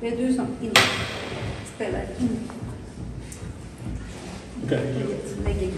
Det är du som inte spelar in. Okej. Lägger, lägger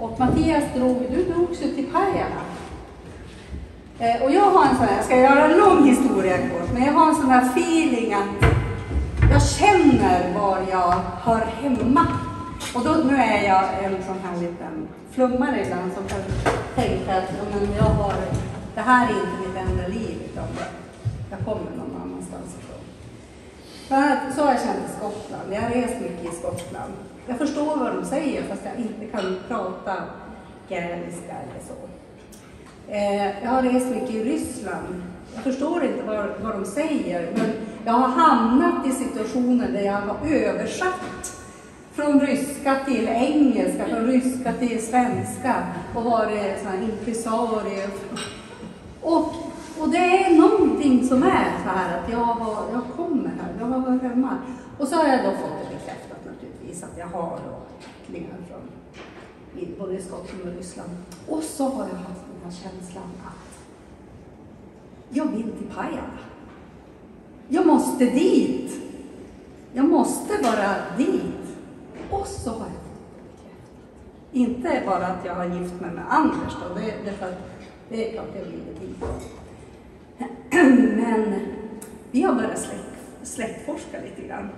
Och Mattias drog, du drogs ju till Pajala. Eh, och jag har en sån här, jag ska göra en lång historia kort, men jag har en sån här feeling att jag känner var jag hör hemma. Och då, nu är jag en sån här liten flummare ibland som kan tänka att men jag har, det här är inte mitt enda liv, utan jag kommer någon annanstans ifrån. Bland annat så har jag känt i Skottland. Jag har rest mycket i Skottland. Jag förstår vad de säger fast jag inte kan prata gaeliska eller så. Eh, jag har rest mycket i Ryssland. Jag förstår inte vad, vad de säger, men jag har hamnat i situationer där jag har översatt från ryska till engelska, från ryska till svenska och varit sån här impresarie. Och, och det är någonting som är så här att jag, har, jag kommer här, jag har varit hemma. Och så har jag då fått att jag har då ättlingar från både i Skottland och Ryssland. Och så har jag haft den här känslan att jag vill till Pajala. Jag måste dit. Jag måste vara dit. Och så har jag fått det. Inte bara att jag har gift mig med Anders då, det, det, är för att, det är klart jag vill dit. Men vi har börjat släkt, släktforska lite grann.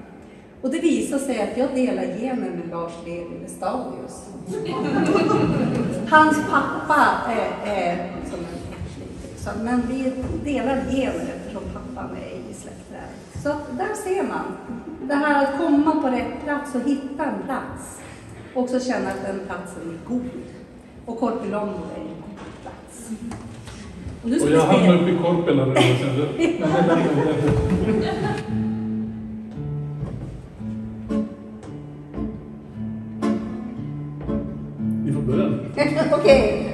Och det visar sig att jag delar gener med Lars Levi Lestadius. Hans pappa är, är som en så, men vi delar gener eftersom pappan är i släktträdet. Så där ser man. Det här att komma på rätt plats och hitta en plats. Och också känna att den platsen är god. Och Korpilondo är en god plats. Och nu ska Och jag hamnade uppe i Korpela får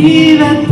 Som livet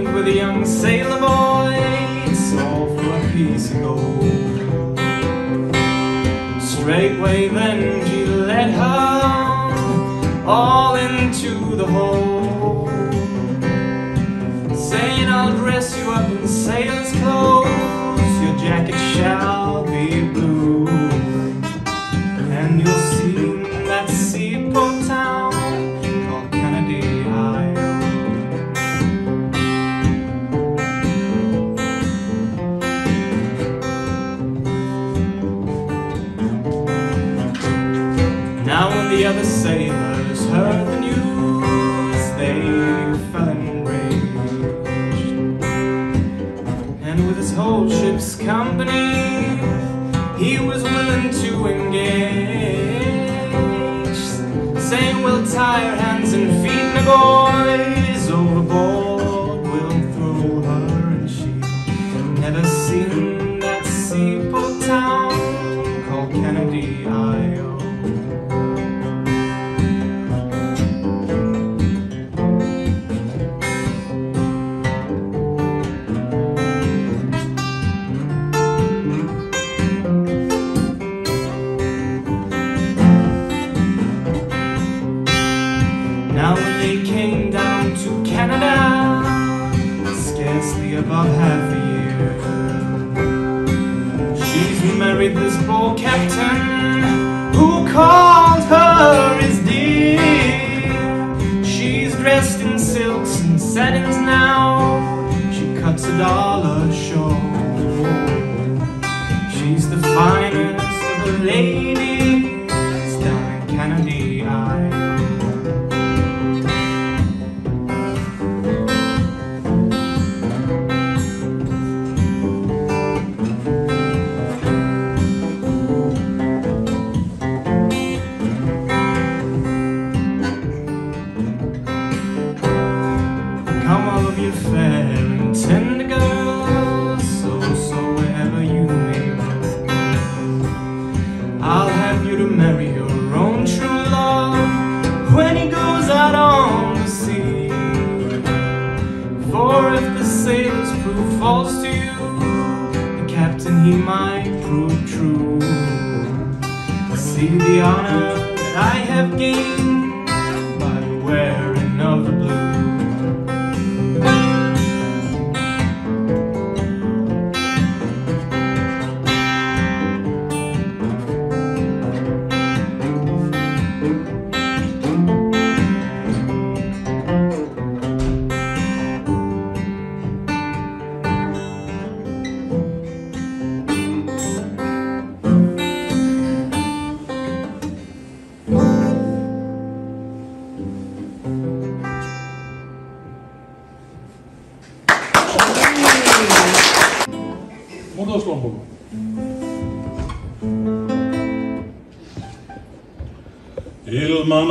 with a young sailor boy, small for a piece of gold. Straightway then she led her all into the hole, saying, I'll dress you up in sailor's clothes. above heaven.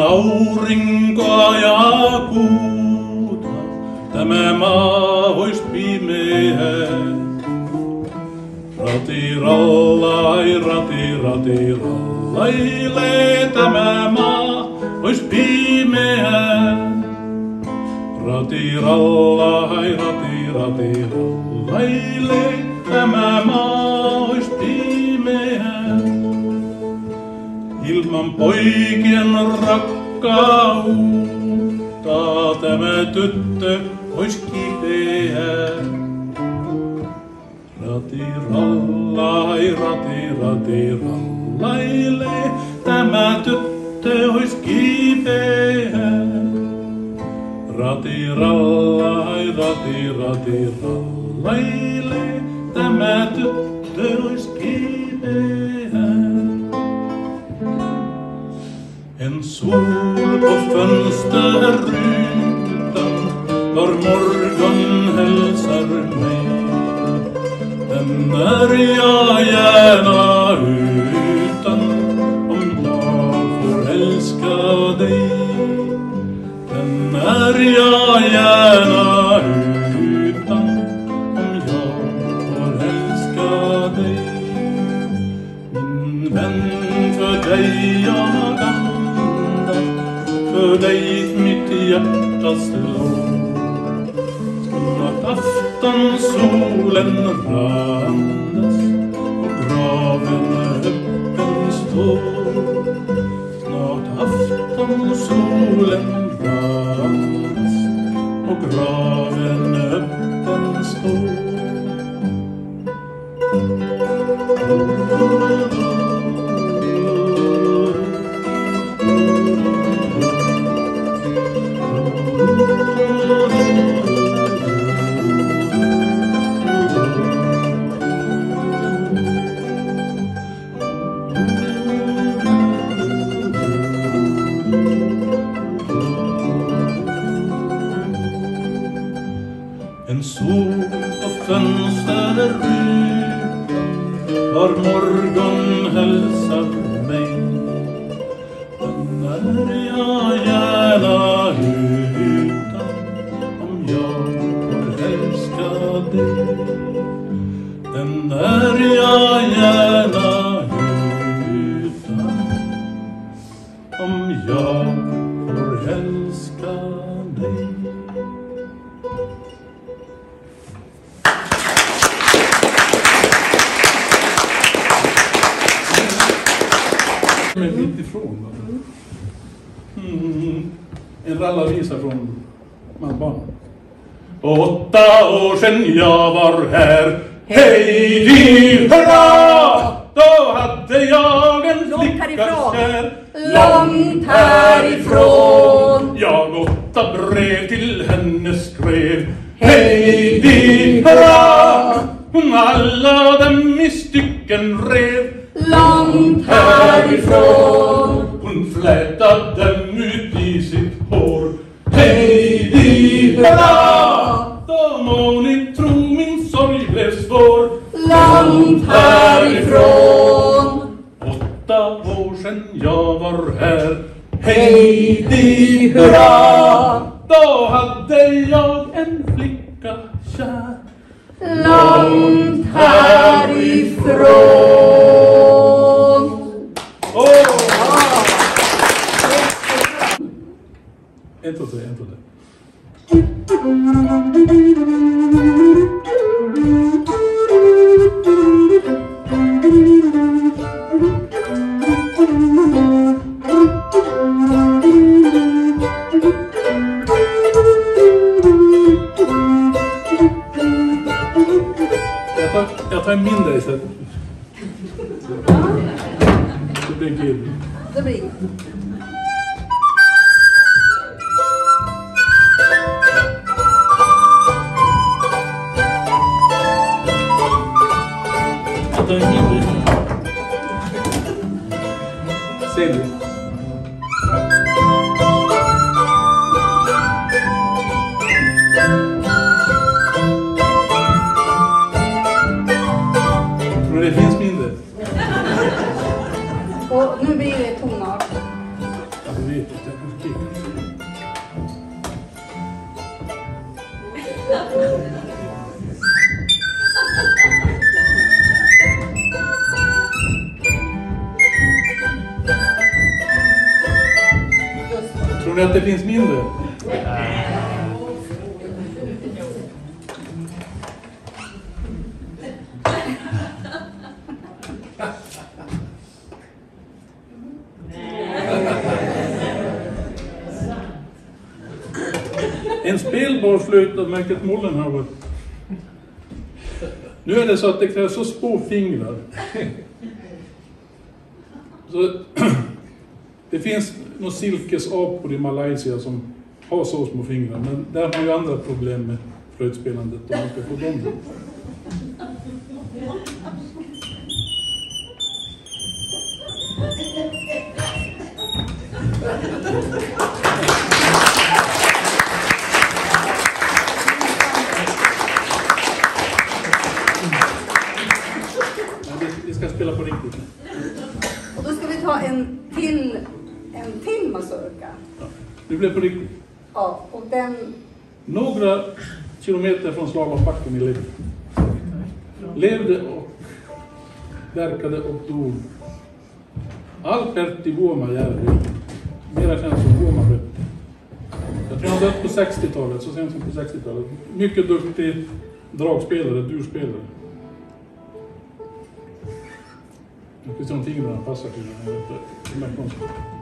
aurinkoa ja kuuta, tämä maa ois pimeä. Rati rallai, rati rati rallaile, tämä maa ois pimeä. Rati rallai, rati rati rallaile, tämä maa ois pimeä. Ilman poikien rakkautta kautta tämä tyttö ois kipeä. Rati rallai, rati rati rallaile, tämä tyttö ois kipeä. Rati rallai, rati rati rallaile, tämä tyttö ois kipeä. Fönsterrutan var morgon hälsat mig. Den är jag gärna utan om jag får älska dig. Den är jag gärna Sedan jag var här Hej di hurra! Då hade jag en Långt flicka härifrån. kär Långt härifrån. Jag åtta brev till henne skrev Hej di hurra! Hon alla dem i stycken rev flicka kär Långt En spelbar av märket Mollenhauer. Nu är det så att det krävs så små fingrar. Så, det finns några silkesapor i Malaysia som har så små fingrar, men där har man ju andra problem med flöjtspelandet om man ska få dem. Blev på riktigt. Ja, och den... Några kilometer från slalombacken i Levde. Levde och verkade och dog Alpertti Vuomajärvi. Mera känd som Vuomapetti. Jag tror han dött på 60-talet, så sent som på 60-talet. Mycket duktig dragspelare, durspelare. Jag ska se om fingrarna passar till den här. Jag vet inte.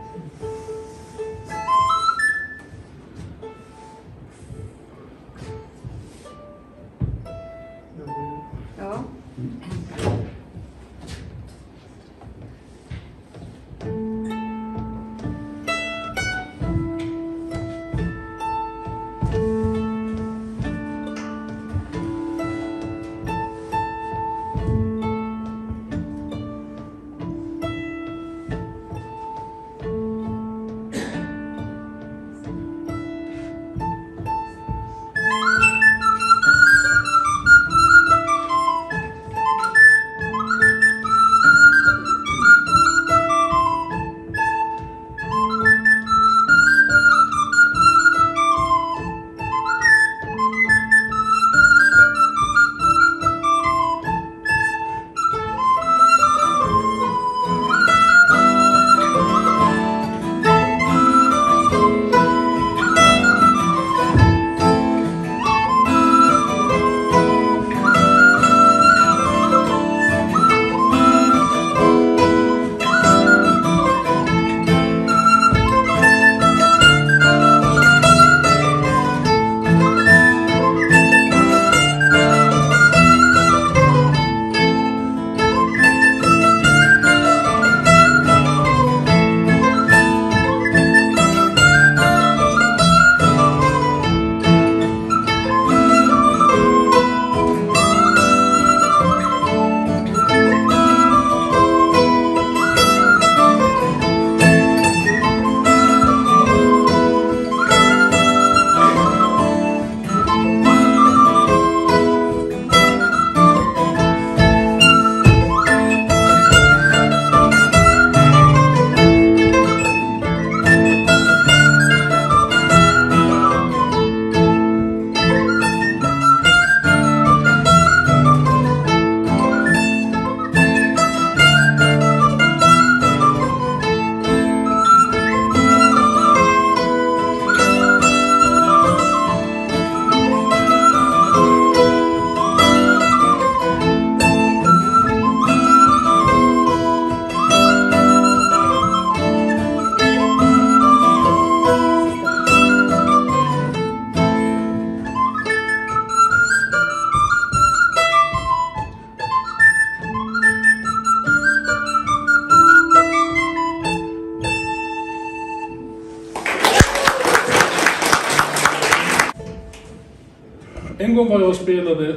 Jag och spelade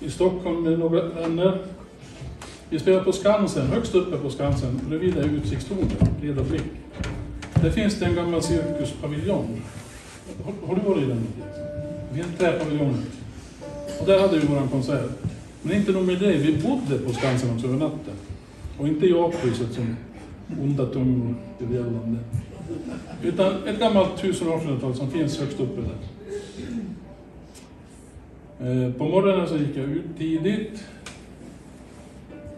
i Stockholm med några vänner. Vi spelade på Skansen, högst uppe på Skansen, bredvid det utsiktstornet, Breda Blick. Där finns det en gammal cirkuspaviljong. Har, har du varit i den? Det finns träpaviljonger. Och där hade vi vår konsert. Men inte nog med det, vi bodde på Skansen också över natten. Och inte i aphuset som onda tungor gör gällande. Utan ett gammalt 1800-tal som finns högst uppe där. Eh, På morgonen så gick jag ut tidigt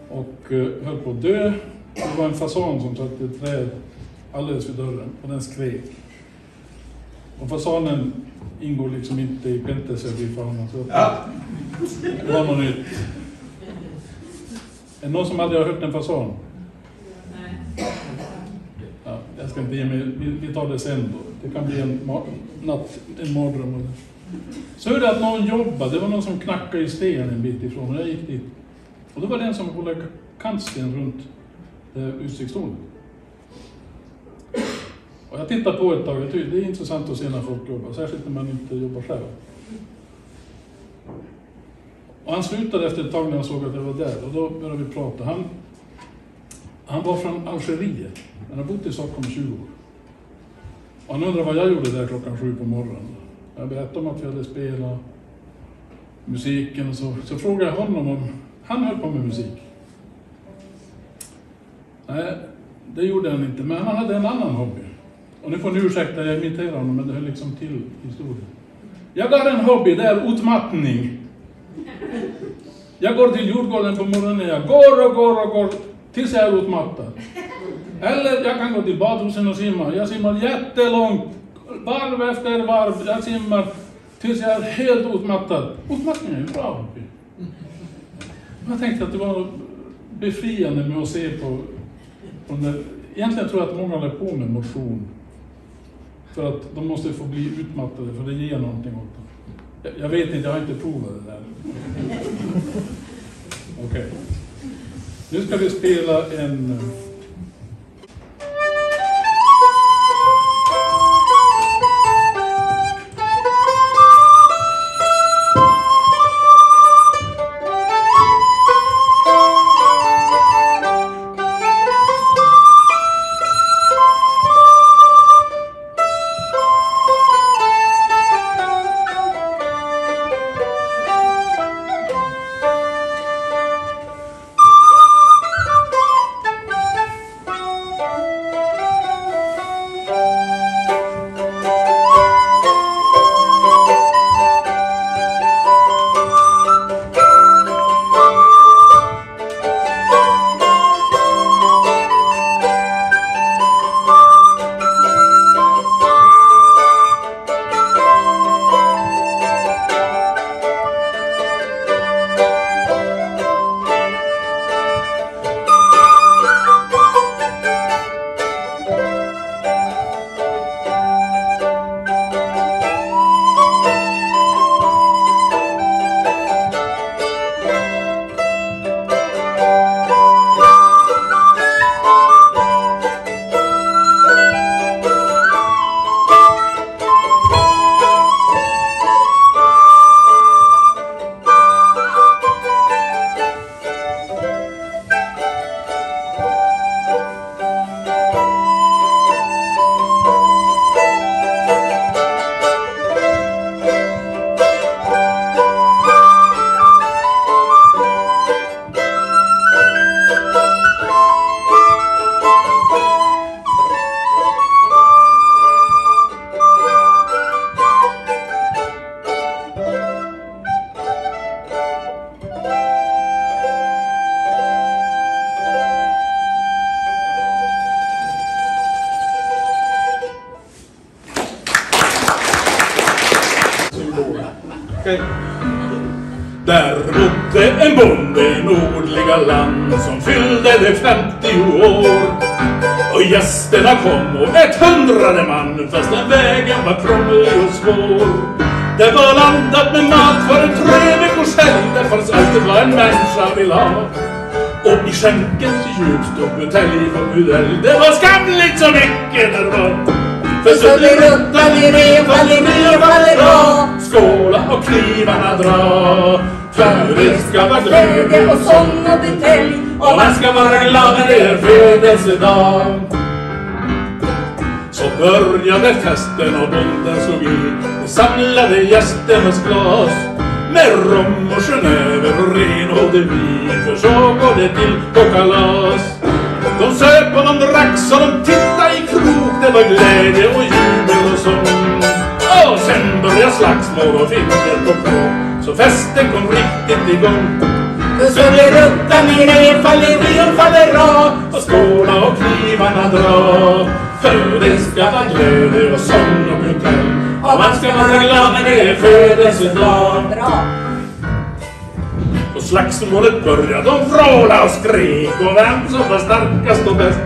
och eh, höll på att dö. Det var en fasan som satt i ett träd alldeles vid dörren och den skrek. Och fasanen ingår liksom inte i Pentesöby-faunan så det var något nytt. Är det någon som aldrig har hört en fasan? Ja, jag ska inte ge mig, vi, tar det sen då. Det kan bli en natt, en mardröm. Så hörde jag att någon jobbade, det var någon som knackade i sten en bit ifrån och jag gick dit. Och då var det en som håller kantsten runt eh, utsiktstornet. Och jag tittade på ett tag, jag tyckte det är intressant att se när folk jobbar, särskilt när man inte jobbar själv. Och han slutade efter ett tag när jag såg att jag var där och då började vi prata. Han, han var från Algeriet, han har bott i Stockholm i 20 år. Och han undrade vad jag gjorde där klockan sju på morgonen. Jag berättade om att vi hade spelat musiken och så. Så frågade jag honom om han höll på med musik. Nej, det gjorde han inte, men han hade en annan hobby. Och nu får ni ursäkta, jag imiterar honom, men det hör liksom till historien. Jag har en hobby, det är utmattning. Jag går till Djurgården på morgonen, jag går och går och går tills jag är utmattad. Eller jag kan gå till badhusen och simma. Jag simmar jättelångt, varv efter varv. Jag simmar tills jag är helt utmattad. Utmattning är ju bra. Jag tänkte att det var befriande med att se på, på när, Egentligen tror jag att många håller på med motion. För att de måste få bli utmattade, för det ger någonting åt dem. Jag, jag vet inte, jag har inte provat det där. Okej. Nu ska vi spela en... eh, Okej. Där bodde en bonde i nordliga land som fyllde de 50 år. Och gästerna kom och ett hundrade man fastän vägen var krånglig och svår. Det var landat med mat för en tre veckors helg, där fanns allt vad en människa vill ha. Och i skänkens djup stod butelj på butelj, det var skamligt så mycket där var. För så blir ruttan i faller av. Skåla och knivarna dra. För det ska vara glädje och sång och butelj. Och man ska vara glad när det är födelsedag. Så började festen och bonden slog i de samlade gästernas glas. Med rom och genever och ren och vin, för så går det till på kalas. De söp och de drack så de tittade i krok, det var glädje och jubel och sång. Och sen började slagsmål och finger på kråk, så festen kom riktigt igång. Så blir ruttan i rev, faller rev, faller av. Och skåla och knivarna dra. För det ska vara glädje och sång och butelj. Och man ska vara glad när det är födelsedag. Bra. Och slagsmålet började, de vråla och skrek och vem som var starkast och bäst.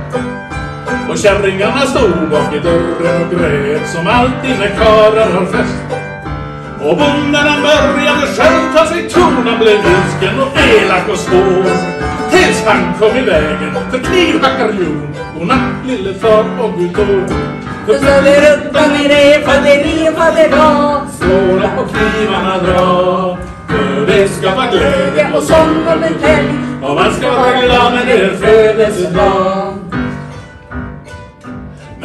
Och kärringarna stod bak i dörren och grät som alltid när karlar har fest. Och bonden han började själv ta sig ton, han blev ilsken och elak och svår. Tills han kom i vägen för knivhackarjon, godnatt lille far och gudor. För så blir ruttan i rev, faller rev, faller av. Skåla och knivarna dra, för det ska vara glädje Och sång och butelj. och man ska vara glad när det är födelsedag.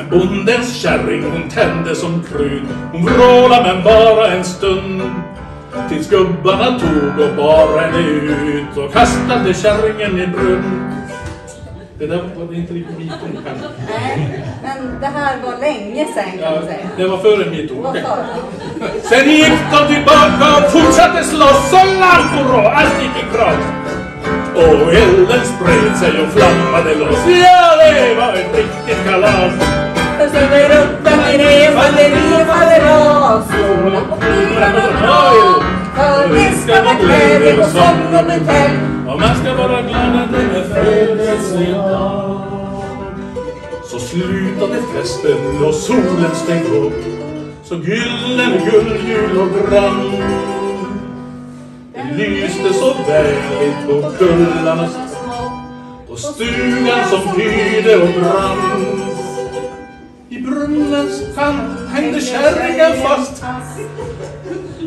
Bondens kärring hon tände som kryn. Hon vrålade men bara en stund. Tills gubbarna tog och bar henne ut och kastade kärringen i brunn. Det där var inte riktigt metoo kanske. Nej, men det här var länge sedan kan man säga. det var före metoo. Du? Sen gick de tillbaka och fortsatte slåss och lampor och allt gick i kras. Och elden spred sig och flammade loss. Ja, det var ett riktigt kalas ställer upp ruttar i repande, repande ras. Solen på flygrande drar. För visst ska vara glädje och sång och butelj. Och man ska vara glad att det är födelsedag. Så slutade festen och solen steg upp. Så gyllene guldjul och brann. Det lyste så vänligt på kullarnas topp, och stugan som pyrde och brann. I brunnens hängde kärringen fast.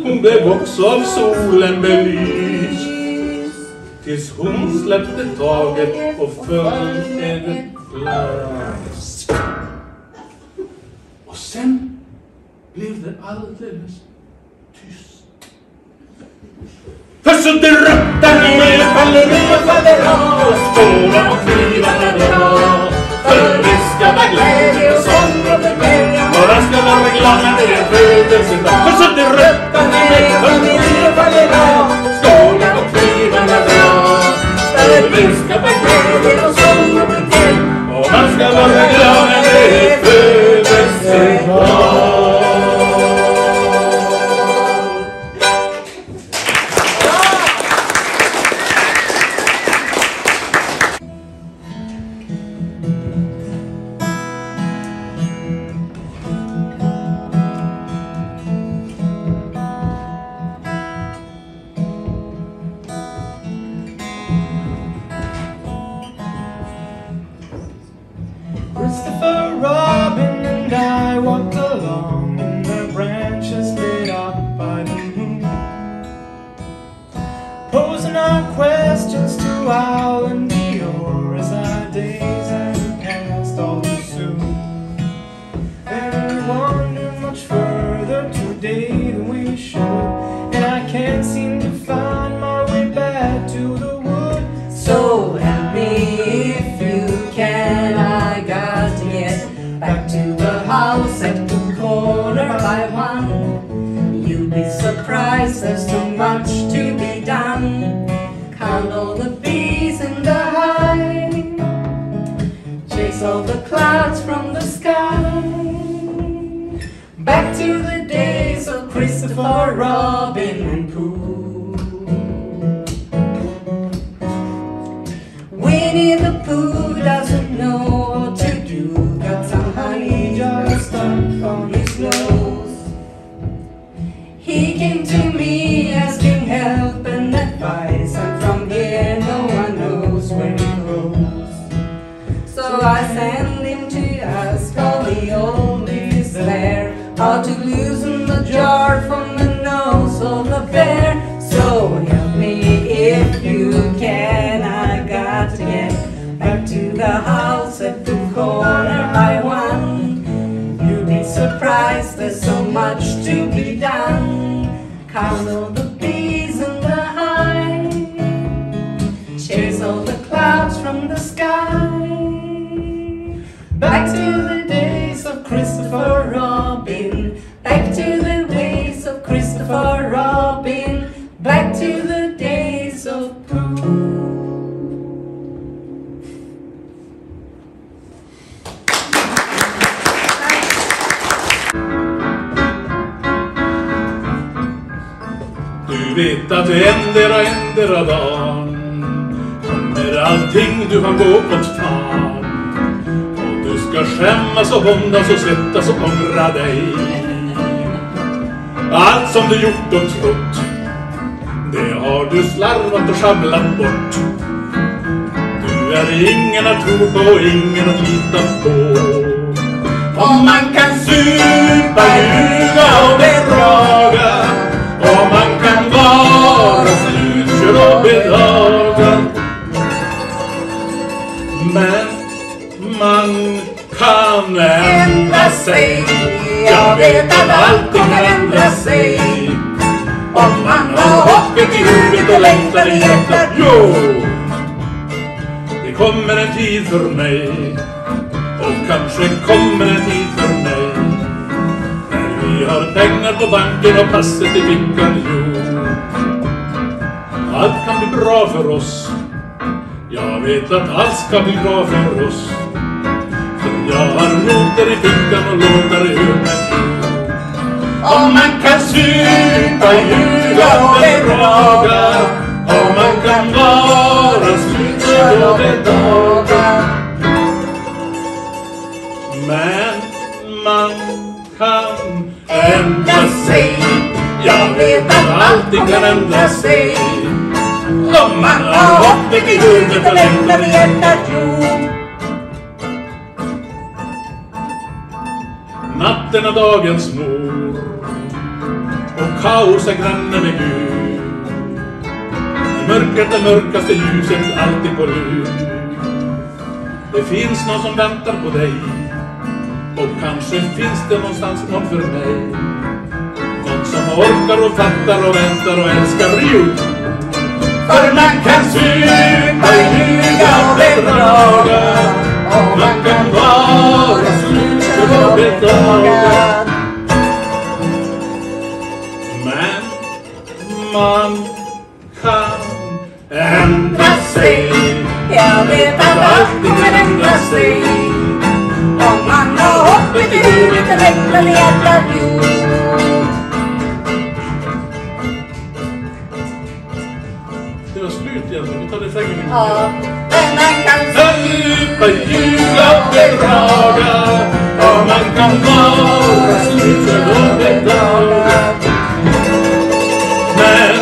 Hon blev också av solen belyst. Tills hon släppte taget och föll ner ett plast. Och sen blev det alldeles tyst. För så drömde ner faller ner faller av Skåla och knivarna dra För vi ska ska vara glada när the clouds from the sky. Back to the days of Christopher Robin. Back to the days of Christopher Robin. Back to the days of Pooh. Du vet att endera endera dagen kommer allting du har gå åt fan. Och du ska skämmas och våndas och svettas och ångra dig. Allt som du gjort och trott, det har du slarvat och sjabblat bort. Du är ingen att tro på, ingen att lita på. Om man kan supa, ljuga och bedraga och man kan vara slutkörd och bedraga men man kan ändra sig? Jag vet att allt kan ändra sig. Om man har hoppet i huvudet och längtan i hjärtat, jo! Det kommer en tid för mig. Och kanske kommer en tid för mig. När vi har pengar på banken och passet i fickan, jo! Allt kan bli bra för oss jag vet att allt ska bli bra för oss. För jag har noter i fickan och låtar i huvudet. Om man kan supa, ljuga och bedraga Om man kan vara snygg och bedaga Men man kan ändra sig. Jag vet att allting kan ändra sig. Om man hoppet i huvudet och längtar i hjärtat, jo Natten är dagens mor och kaos är granne med Gud. I mörkret är mörkaste ljuset alltid på lur. Det finns någon som väntar på dig och kanske finns det någonstans någon för mig. Någon som orkar och fattar och väntar och älskar ju. För man kan supa, ljuga och bedraga och man kan vara slutkörd och beklaga. Men man kan ändra sig. Jag vet att allt kommer ändra sig. Om man har hoppet i huvudet och längtan i hjärtat, var slut egentligen. Vi tar säkert inte Ja, men man kan Supa, ljuga och bedraga och man kan vara slutkörd och. Men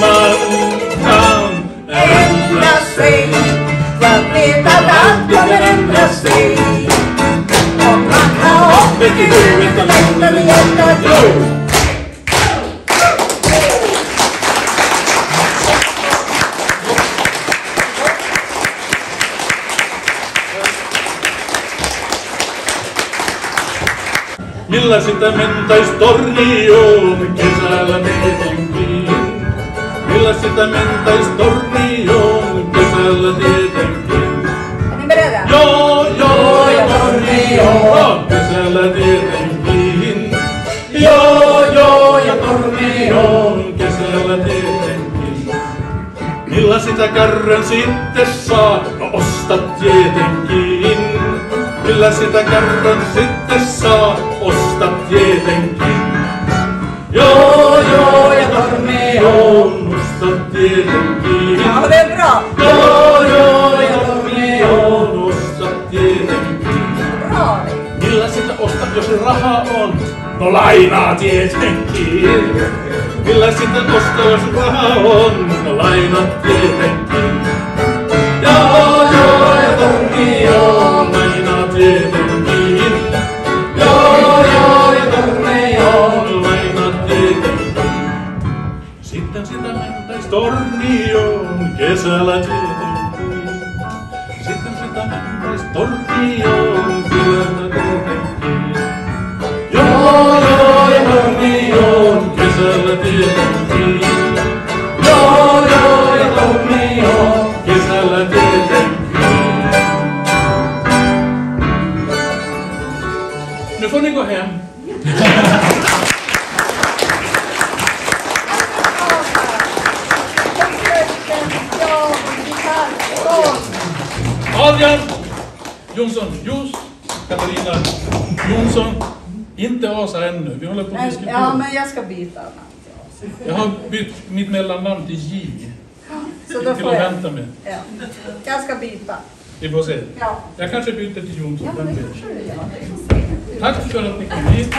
man kan ändra sig. Jag vet att allt kommer ändra sig. Man har hoppet i huvudet och längtan i hjärtat, jo. Millä sitä mentäis tornioon kesällä tietenkin? Millä sitä mentäis tornioon kesällä tietenkin? Joo, joo ja tornioon kesällä tietenkin. Joo, joo ja tornioon kesällä tietenkin. Millä sitä kärrän sitten saa? No osta tietenkin. Millä sitä kärrän sitten saa? Tietenkin. Joo, joo ja tornioon osta tietenkin. Ja, det är bra. Joo, joo ja tornioon osta tietenkin. Bra. Millä sitä ostat, jos rahaa on? No lainaa tietenkin. Millä sitä ostaa, jos rahaa on? No lainaa tietenkin. Joo, joo, ja tornioon lainaa tietenkin. tornillo que se la lleva. Siéntense tan es tornillo Adrian Jonsson, Jos, Katarina Jonsson. Inte Asa ännu, vi håller på att diskutera. ja, men jag ska byta namn. Jag har bytt mitt mellannamn till J. Så då får jag. vänta med. Ja. Jag ska byta. Vi får se. Ja. Jag kanske byter till Jonsson, Ja, men det kanske du gör. Tack för att ni kom hit.